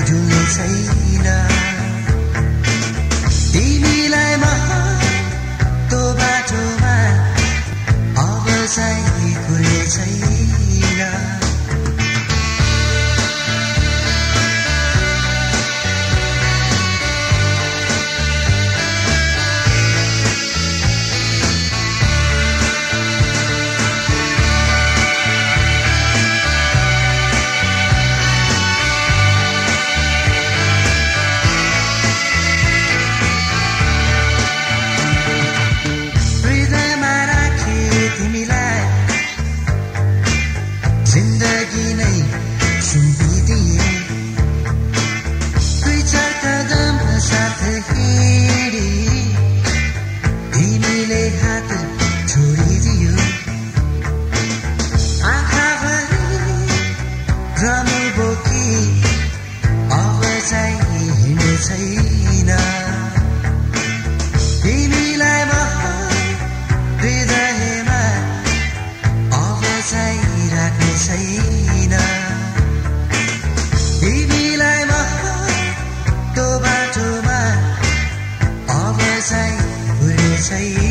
ढुल्ने छैन तिमीलाई तो बाटोमा चाहिँ कुर्ने छैन। जिन्दगी नै say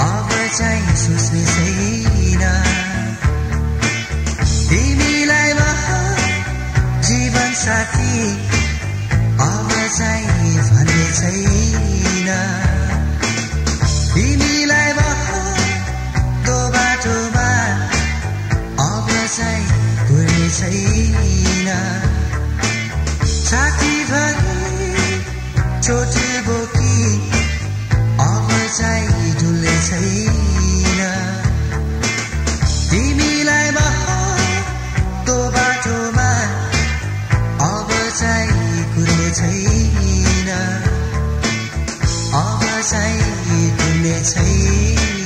अब चाहिँ छैन तिमीलाई जीवन साथी अब चाहिँ छैन। तिमीलाई तो बाटोमा अब चाहिँ छैन। साथीभरि चोटे बोकी चाहिँ छैन। अब चाहिँ कुर्ने छैन।